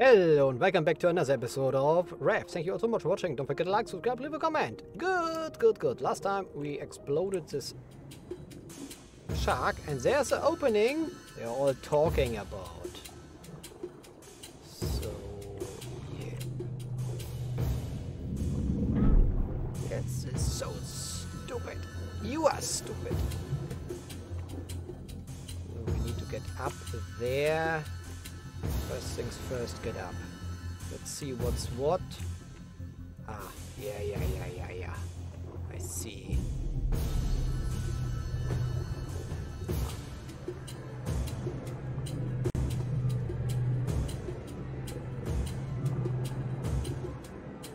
Hello and welcome back to another episode of Raft. Thank you all so much for watching. Don't forget to like, subscribe, leave a comment. Good, good, good. Last time we exploded this shark and there's an opening they're all talking about. So, yeah. This is so stupid. You are stupid. We need to get up there. First things first, get up. Let's see what's what. Ah, yeah, yeah, yeah, yeah, yeah. I see.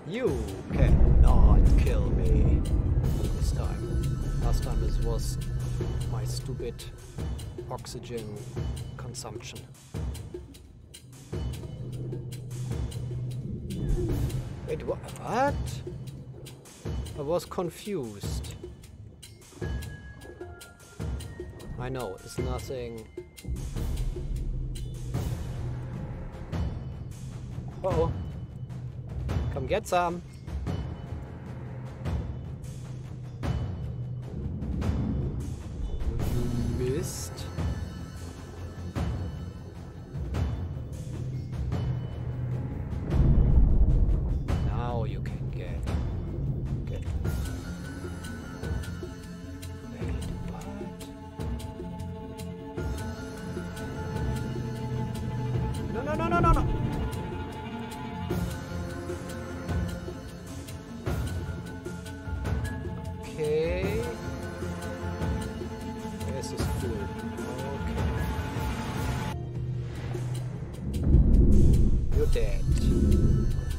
You cannot kill me this time. Last time this was my stupid oxygen consumption. Wha- what? I was confused. I know, it's nothing. Uh oh. Come get some.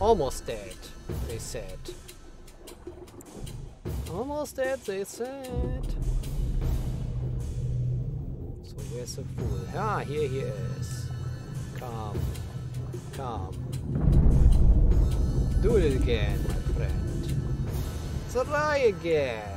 Almost dead, they said. Almost dead, they said. So where's the fool? Ah, here he is. Come. Come. Do it again, my friend. Try again.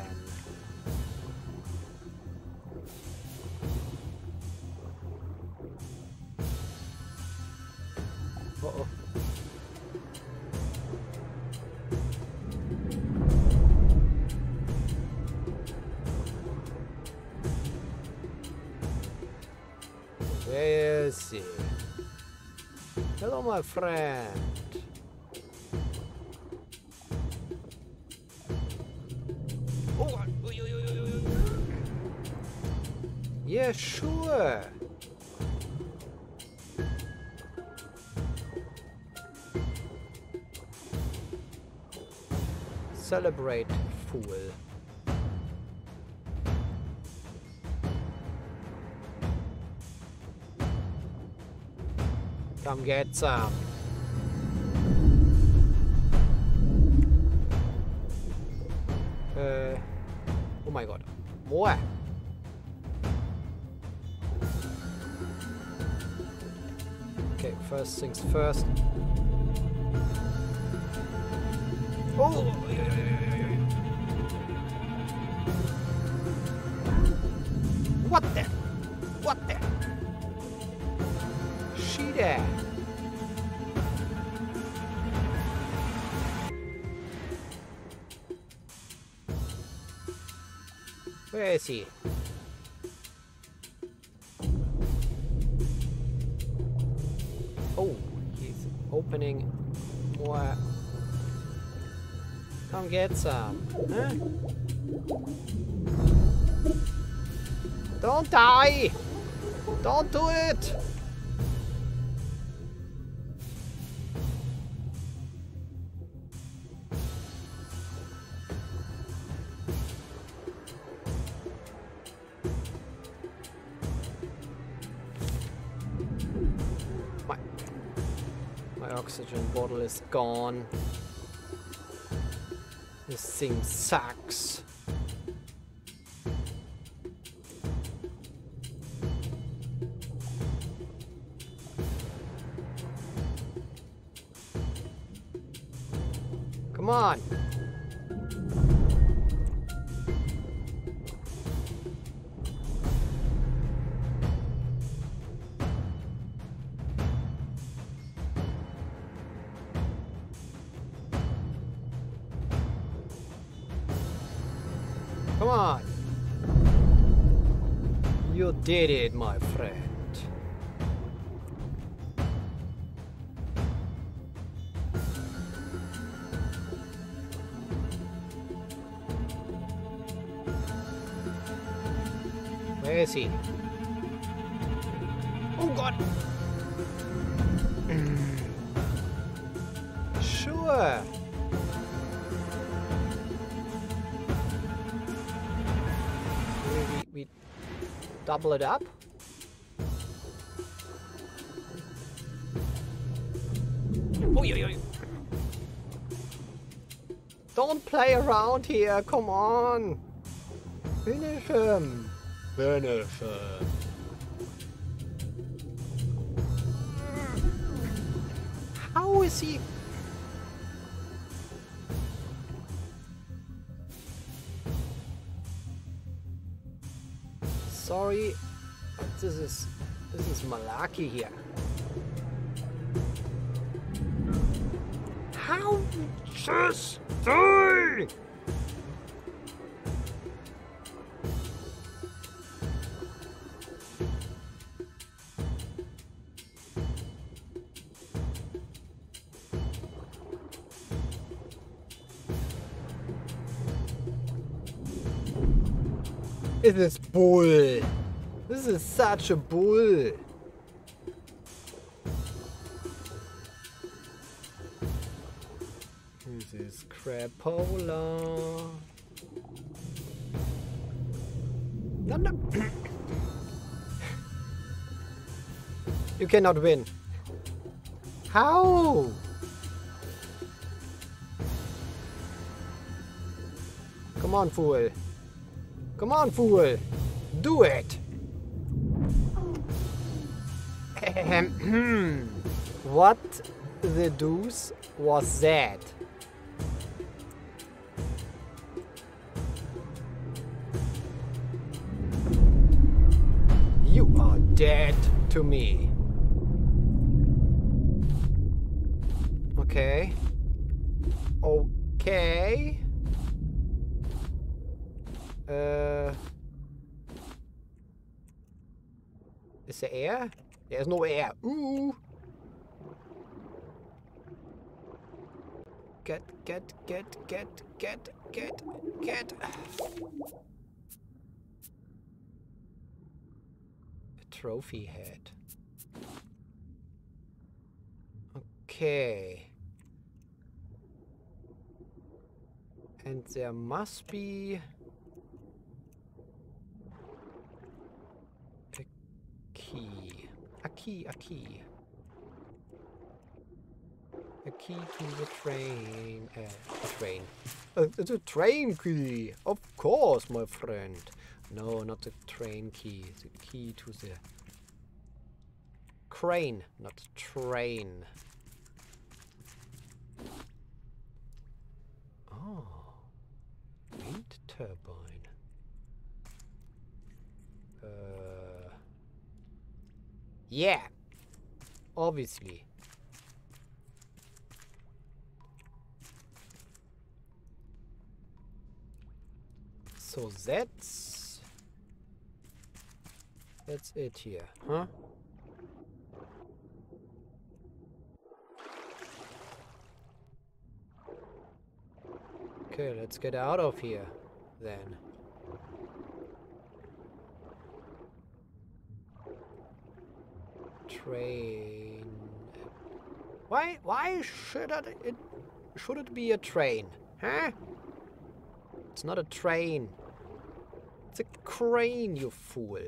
Hello, my friend. Oh, oi. Yeah, sure. Celebrate, fool. Come get some. Uh, oh my god. More. Okay, first things first. Oh! What the? What the? She there. Where is he? Oh, he's opening more. Come get some. Huh? Don't die! Don't do it! Is gone. This thing sucks. Did it, my friend. Where is he? Oh god! Sure. We, we double it up. Oy, oy, oy. Don't play around here, come on. Finish him. Finish him. How is he? Sorry, this is this is malarkey here. How just die? This is bull. This is such a bull. This is crapola. You cannot win. How? Come on, fool. Come on, fool. Do it. What the deuce was that? You are dead to me. Okay. Okay. Uh, air? There's no air. Ooh. Get, get, get, get, get, get, get. A trophy head. Okay. And there must be... key. A key, a key. A key to the train. Uh, a train. Uh, it's a train key! Of course, my friend. No, not the train key. The key to the crane, not train. Oh. Wind turbine. Uh. Yeah. Obviously. So that's that's it here, huh? Okay, let's get out of here then. Train. Why? Why should it? should it be a train? Huh? It's not a train. It's a crane, you fool.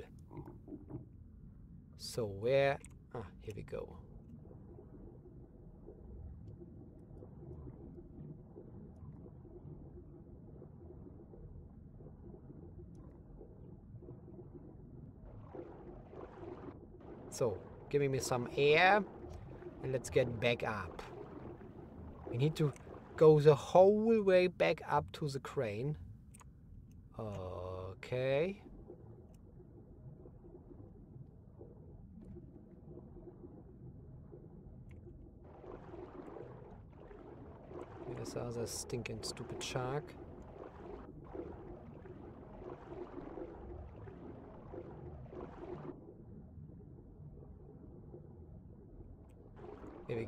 So where? Ah, here we go. So, giving me some air and let's get back up. We need to go the whole way back up to the crane. Okay. Where's the other stinking stupid shark?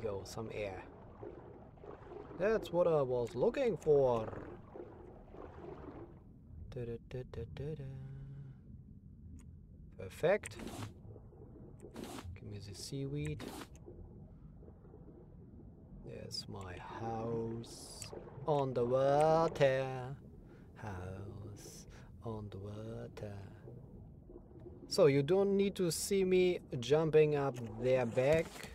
Go, some air. That's what I was looking for. Da -da -da Perfect. Give me the seaweed. There's my house on the water. House on the water. So you don't need to see me jumping up there back.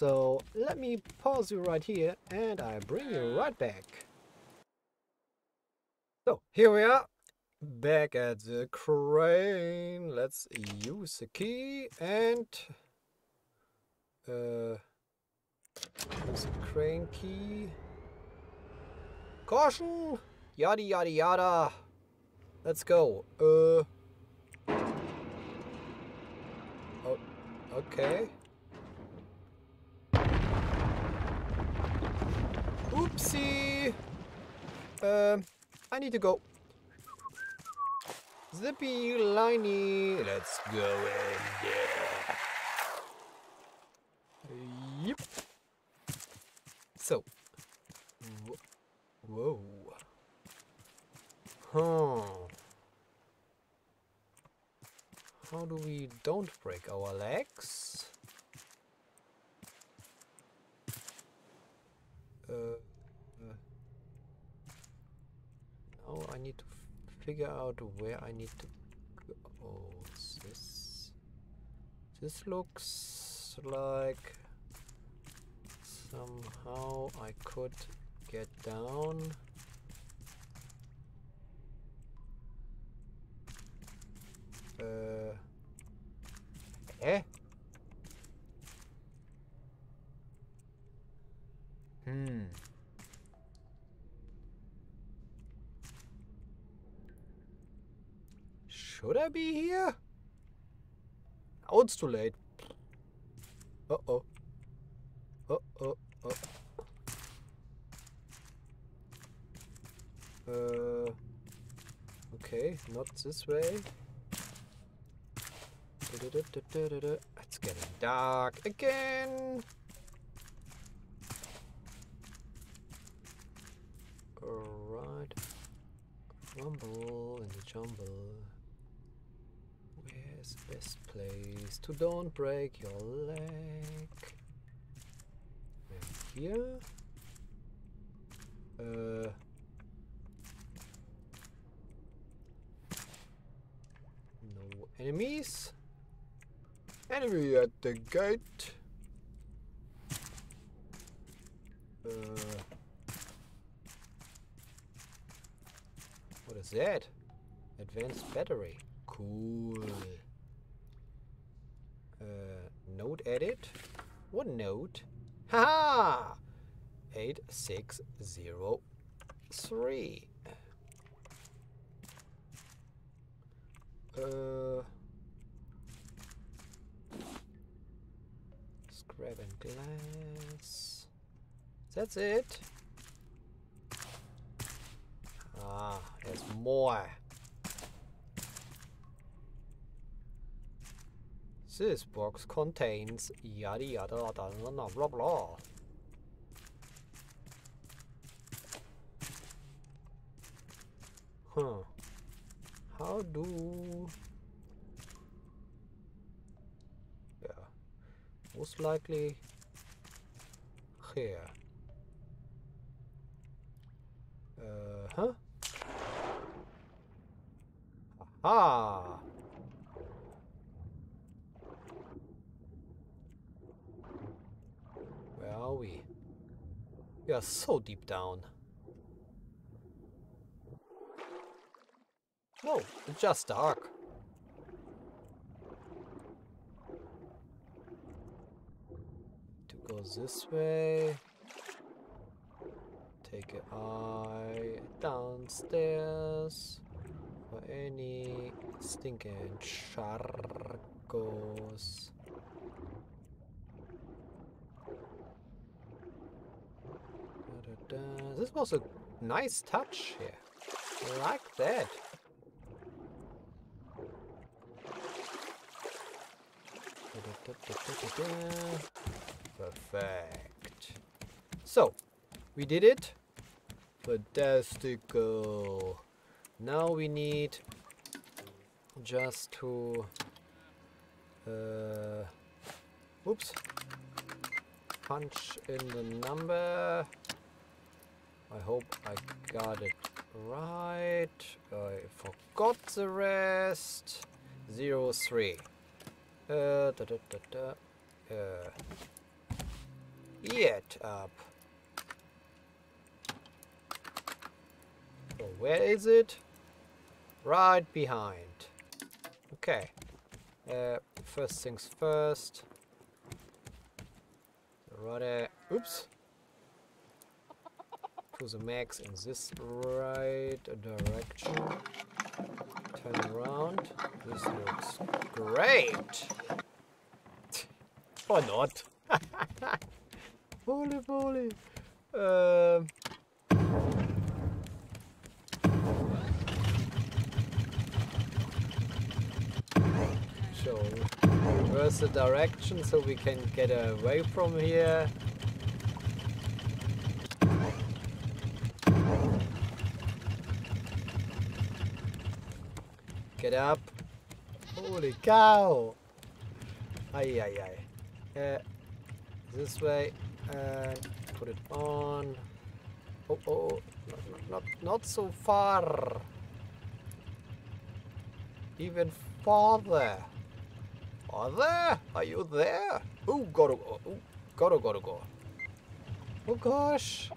So let me pause you right here and I bring you right back. So here we are back at the crane. Let's use the key and uh, use the crane key. Caution! Yada yada yada. Let's go. Uh. Oh, okay. Oopsie. Um, I need to go. Zippy, liney, let's go in there. Yep. So. Whoa. Huh. How do we don't break our legs? Uh, uh, now I need to figure out where I need to go. Oh, this. This looks like somehow I could get down. Uh. Eh? Hmm. Should I be here? Oh, it's too late. Uh-oh. Uh-oh. Uh. Uh. Okay, not this way. It's getting dark again. Alright. Rumble in the jumble. The best place to don't break your leg? here? Uh. No enemies? Enemy at the gate. Uh, what is that? Advanced battery. Cool. Node edit. What node? Ha! 8603. Uh, scrap and glass. That's it. Ah, there's more. This box contains yada yada yada blah blah blah. Huh. How do... Yeah. Most likely here. Uh huh. Aha! Where are we? We are so deep down. Whoa, it's just dark. To go this way. Take an eye downstairs for any stinking charcos. This was a nice touch here. I like that. Perfect. So, we did it. Fantastical. Now we need just to... Uh, oops. Punch in the number. I hope I got it right. I forgot the rest. Zero three. Uh, da, da, da, da. Uh, yet up. So where is it? Right behind. Okay. Uh, first things first. Rudder. Oops. To the max in this right direction. Turn around. This looks great. or not. holy moly. Um. So, reverse the direction so we can get away from here. Get up. Holy cow! Ay, ay, ay. Uh, this way. Put it on. Oh, oh, not, not, not so far. Even farther. Father, are you there? Oh, gotta go. Oh, gotta, gotta go. Oh gosh,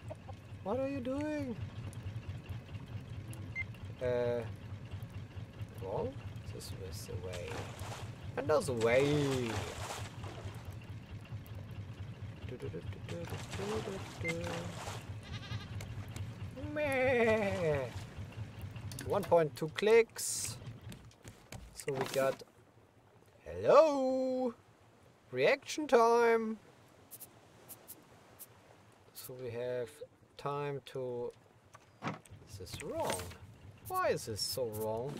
what are you doing? Uh, wrong? The way. Another way. Meh. 1.2 clicks. So we got Hello! Reaction time! So we have time to... This is wrong? Why is this so wrong?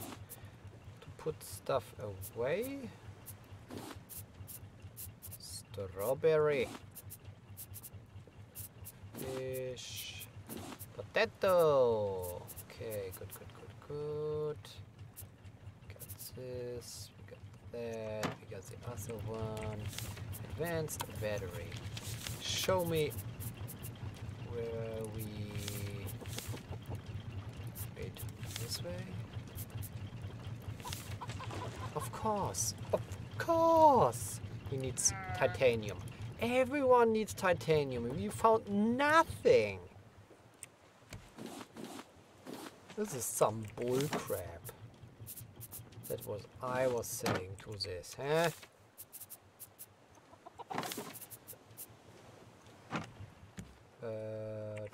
Put stuff away? Strawberry. Fish. Potato! Okay, good, good, good, good. Got this we got that. We got the other one. Advanced battery. Show me where we... Wait, this way? Of course, of course! He needs titanium. Everyone needs titanium. We found nothing. This is some bullcrap. That was I was saying to this, huh? Uh,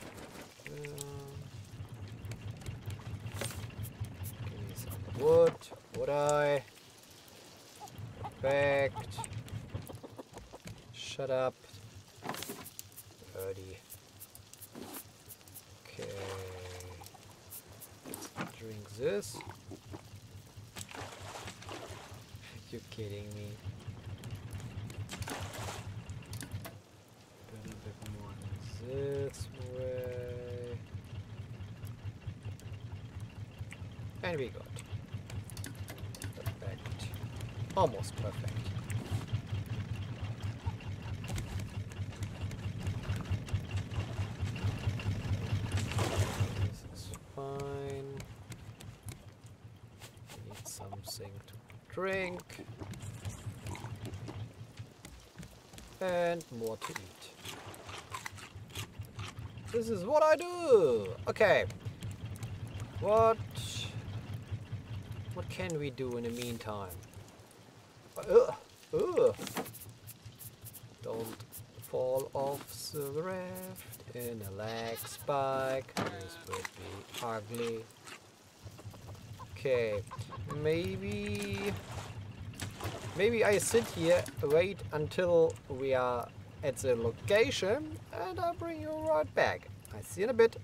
give me some wood. Would I? Perfect. Shut up. Birdie. Okay. Drink this. you kidding me? A little bit more this way. And we got perfect. Almost perfect. This is fine. Need something to drink. And more to eat. This is what I do! Okay. What... What can we do in the meantime? Uh, uh. Don't fall off the raft in a lag spike. This would be ugly. Okay, maybe... Maybe I sit here, wait until we are at the location, and I'll bring you right back. I see in a bit.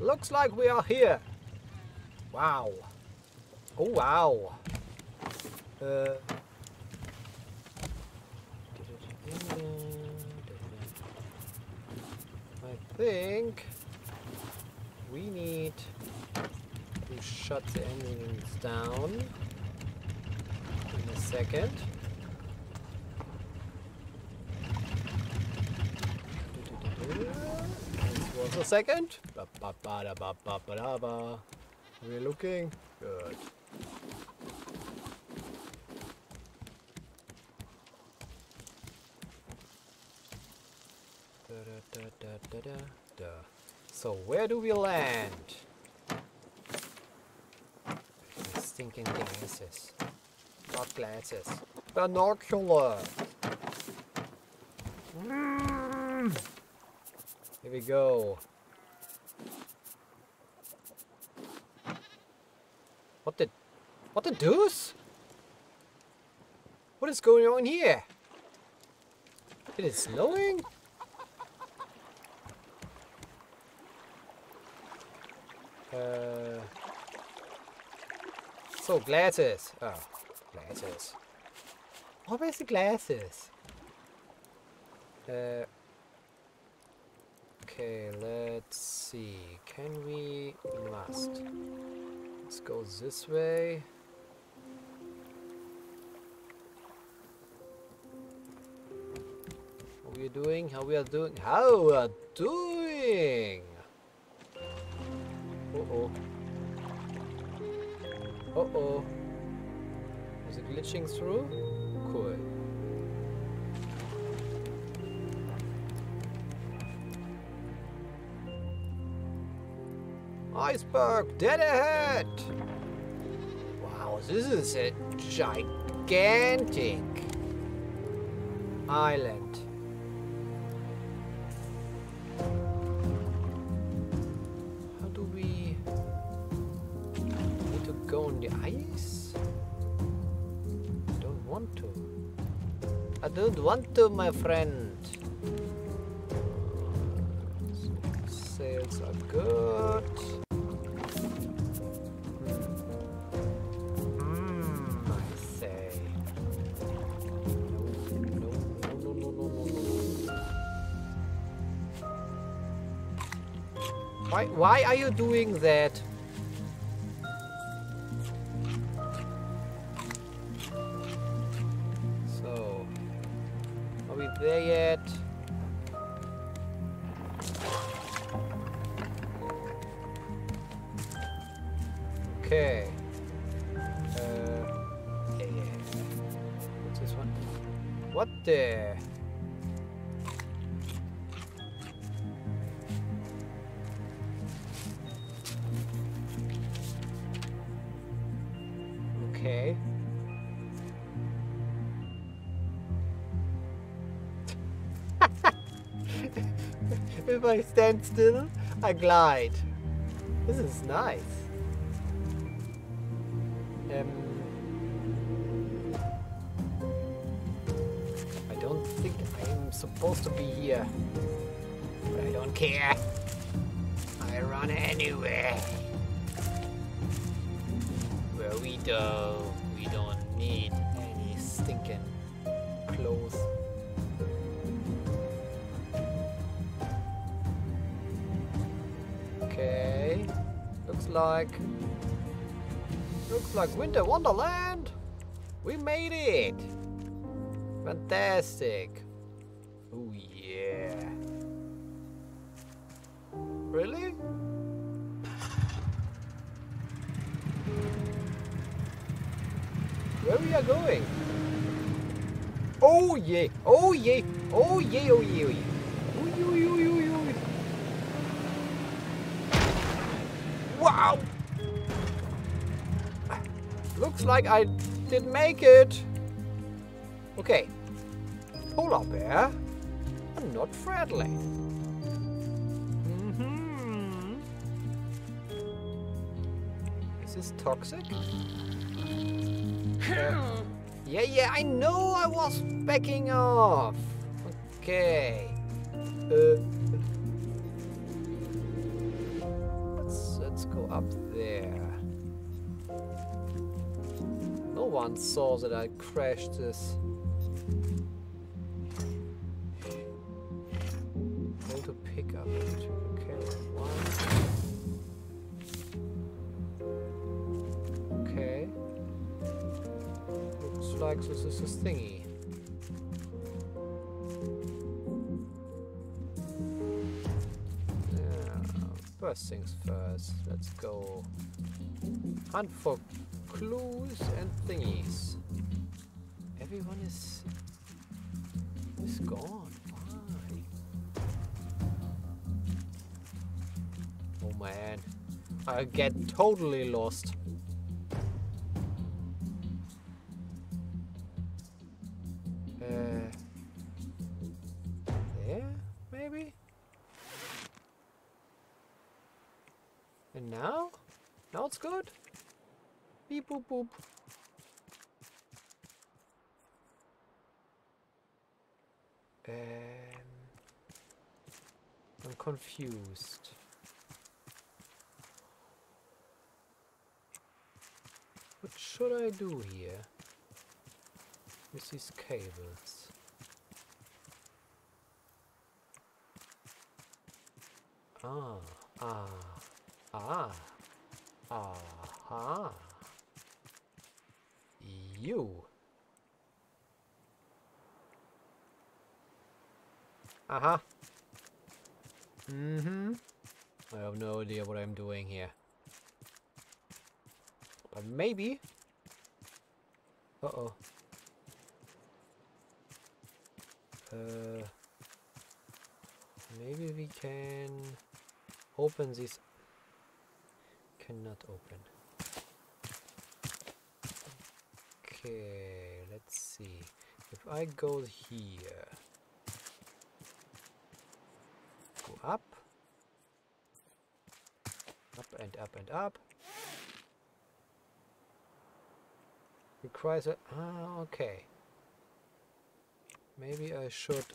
Looks like we are here. Wow. Oh, wow. Uh, I think we need to shut the engines down in a second. This was a second. We're looking good. Da, da, da, da, da, da, da. So where do we land? Stinking glasses. Not glasses. Binocular. Mm. Here we go. What the... What the deuce? What is going on here? It is snowing? So, glasses. Oh, glasses. Oh, where's the glasses? Uh, okay, let's see. Can we... We must. Let's go this way. We are doing? How we are doing? How we are doing? Uh-oh. Uh-oh. Is it glitching through? Cool. Iceberg, dead ahead! Wow, this is a gigantic island. Want to, my friend. Sails are good. Hmm, I say. No, no, no, no, no, no. Why, why are you doing that? Glide. This is nice. Um, I don't think I'm supposed to be here. But I don't care. I run anyway. Where we go, we don't need any stinking clothes. like? Looks like Winter Wonderland. We made it. Fantastic. Oh yeah. Really? Where we are going? Oh yeah, oh yeah, oh yeah, oh yeah, oh yeah. Oh, yeah, oh, yeah. Looks like I did make it. Okay. Polar bear are not friendly. hmm Is this toxic? Uh, yeah, yeah, I know I was backing off. Okay. Uh, one saw that I crashed this. First things first, let's go hunt for clues and thingies. Everyone is is gone. Why? Oh man, I get totally lost. Beep boop boop. Um, I'm confused. What should I do here with these cables? Ah, ah, ah, aha. You. Aha. Mm-hmm. I have no idea what I'm doing here. But maybe... Uh-oh. Uh, maybe we can open this. Cannot open. Okay, let's see. If I go here, go up, up and up and up. Requires a ah okay. Maybe I should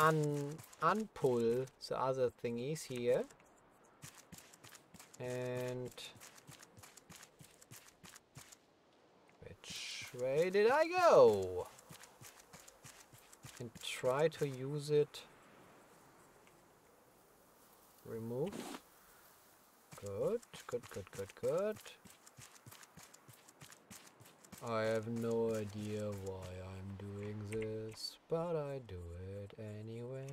un unpull the other thingies here and way did I go? And try to use it. Remove. Good, good, good, good, good. I have no idea why I'm doing this, but I do it anyway.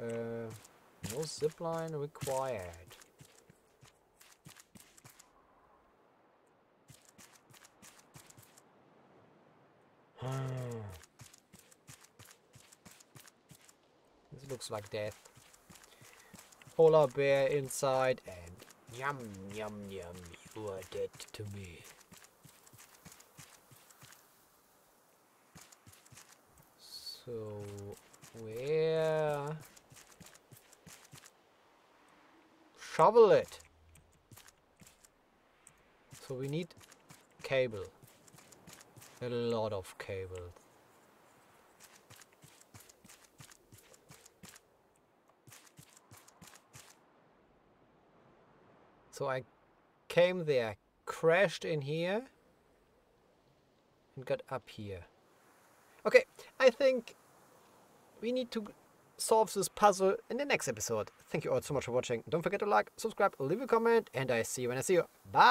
Uh, no zipline required. this looks like death. Polar bear inside and yum yum yum you are dead to me. So where shovel it. So we need cable. A lot of cable. So I came there, crashed in here, and got up here. Okay, I think we need to solve this puzzle in the next episode. Thank you all so much for watching. Don't forget to like, subscribe, leave a comment, and I see you when I see you. Bye!